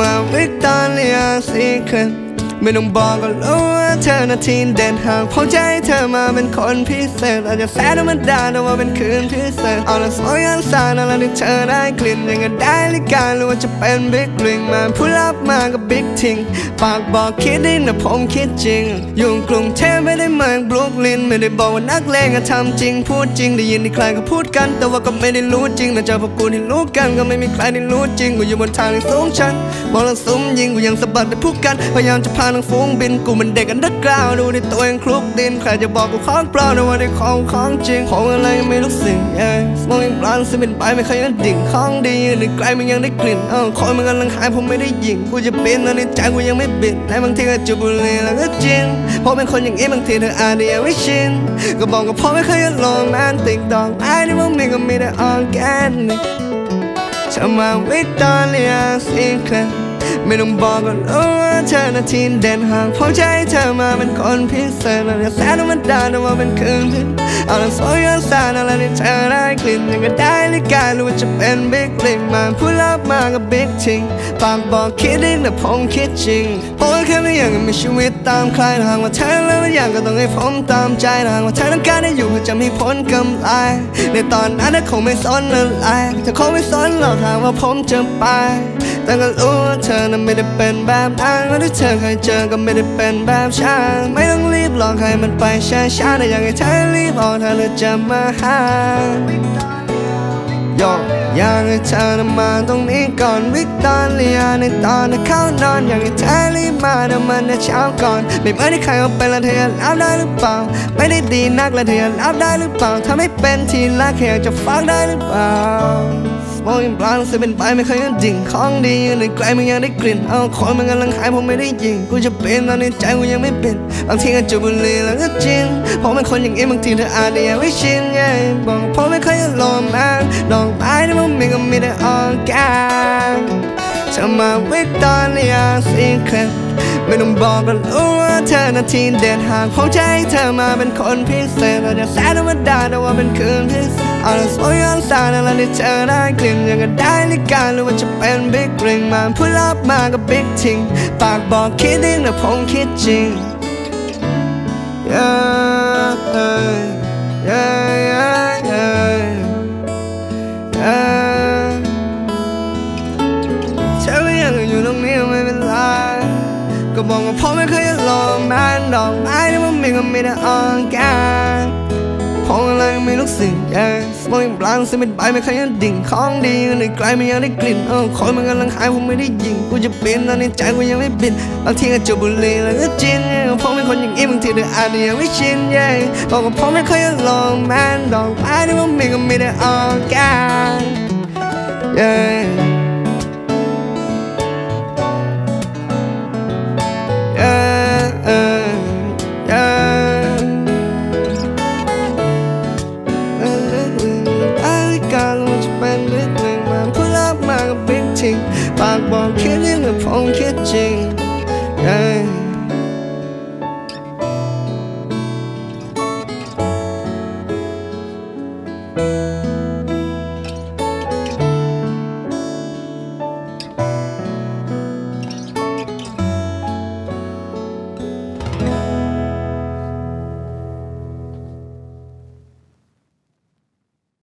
มาวิกตอเรียสีคืนไม่ต้องบอกก็รู้ว่าเธอนาทีเด่นหากพอใจเธอมาเป็นคนพิเศษอาจจะแสนธรรมดาแต่ว่าเป็นคืนพิเศษเอาละสวยอันสานอะไรที่เธอได้กลิ่นยังไงได้ลิการหรือว่าจะเป็นบิ๊กลิงมาพูดลับมากับบิ๊กทิงปากบอกคิดได้นะผมคิดจริง อยู่กรุงเทพไม่ได้เมือง ลินไม่ได้บอกว่านักเลงอะทำจริงพูดจริงได้ยินที่ใครก็พูดกัน แต่ว่าก็ไม่ได้รู้จริงแต่เจอพวกกูที่รู้กันก็ไม่มีใครได้รู้จริงกูอยู่บนทางที่สูงชันมองล้วซุ้มยิงกูยังสะบัดได้พูดกันพยายามจะพาทั้งฝูงบินกูมันเด็กกันดักกล่าวดูในตัวเองคลุกดินใครจะบอกกูของเปลอมแต่ว่าได้ของของจริงของอะไรไม่รู้สิ่งเอ้มองยังร้านซึ่งเป็นไปไม่เคยนั้นดิ่งของดีอยู่ในไกลมันยังได้กลิ่นเออคอยมันกำลังหายผมไม่ได้ยิงกูจะเป็นแล้วในใจกูยังไม่บินและบางทีก็จูบบุหรี่แล้วก็จริงเพราะเป็นคนอย่างนี้บางทีเธออาจจะยังไม่ชินก็บอกกับพ่อไม่เคยลงแมนติงดอกไอ้ที่พวกมีก็มีแต่ออร์แกนิกเธอม ไม่ต้องบอกก็รู้ว่าเธอนาทีเด่นห่ากพอใจเธอมาเป็นคนพิเศษอะไรแสนธรรมดาแต่ว่าเป็นคืนพิเอาละสวยอันสานอะไรที่เธอได้กลิ่นยังก็ได้ลิกายรือว่าจะเป็นบิ๊กลิงมาพูดลับมากับบิ๊กทิงปากบอกคิดเองแต่ผมคิดจริงเพราะแค่ไม่อยากมีชีวิตตามใครห่ากว่าเธอแล้วไม่อยากก็ต้องให้ผมตามใจหากว่าเธอต้องการได้อยู่ก็จะมีผลกำไรในตอนนั้นคงไม่สนอะไรเธอคงไม่สนหรอกหากว่าผมจะไป แต่ก็รู้ว่าเธอนั้นไม่ได้เป็นแบบนั้นว่าที่เธอเคยเจอก็ไม่ได้เป็นแบบฉันไม่ต้องรีบหรอกให้มันไปช้าๆแต่อยากให้เธอรีบออกถ้าเธอจะมาหาโยอยากให้เธอนมาตรงนี้ก่อนวิกตอเรียในตอนที่เข้านอนอยากให้เธอรีบมาแต่มันในเช้าก่อน ไม่เหมือนที่ใครเอาเป็นแล้วเธอรับได้หรือเปล่า ไม่ได้ดีนักแล้วเธอรับได้หรือเปล่าถ้าไม่เป็นทีแรกแค่อยากจะฟังได้หรือเปล่า มองยังปลางเสียเป็นไปไม่เคยยังดิ่งของดีอยู่ในไกลมันยังได้กลิ่นเอาคนมันกำลังหายผมไม่ได้ยิงกูจะเป็นตอนในใจกูยังไม่เป็นบางทีก็จูบบุหรี่แล้วก็จริงเพราะเป็นคนอย่างนี้บางทีเธออาจจะยังไม่ชิน yeah บอกเพราะไม่เคยลองมาดอกไม้ที่มันมีก็มีแต่ออร์แกนเธอมาวิตอเรียสีคลัไม่ ต้องบอกก็รู้ว่าเธอนาทีเด็ดหากพอใจเธอมาเป็นคนพิเศษอาจะแสนธรรมดาแต่ว่าเป็นคืนพิเศษเอาละสวยอันสานอะไรที่เธอได้กลิ่นยังก็ได้ลิการหรือว่าจะเป็นบิ๊กริงมาพูดลับมากับบิ๊กทิงปากบอกคิดเองแต่ผมคิดจริง yeah, yeah, yeah, yeah, yeah. เธอก็ยังอ ก็บอกว่าพ่อไม่เคยลองแม้ดอกไม้ที่มันมีก็ไมีแต่อ่อนแกนพออะไรไม่รู้สิ่งแย่สมองยังปลางเสียเป็นใบไม่เคยยังดิ่งของดีอยู่ในไกลไม่ยังได้กลิ่นเออคอยมันกำลังหายผมไม่ได้ยิงกูจะบินตอนในใจกูยังไม่บินบางทีก็จูบบุหรี่แล้วก็จินพราะเป็นคนอย่างนี้บางทีเธออาจจะยังไม่ชินเย่บอกว่าพ่อไม่เคยลองแม้ดอกไม้ที่มันมีก็ไมีแต่อ่อนแกน yeah Yeah.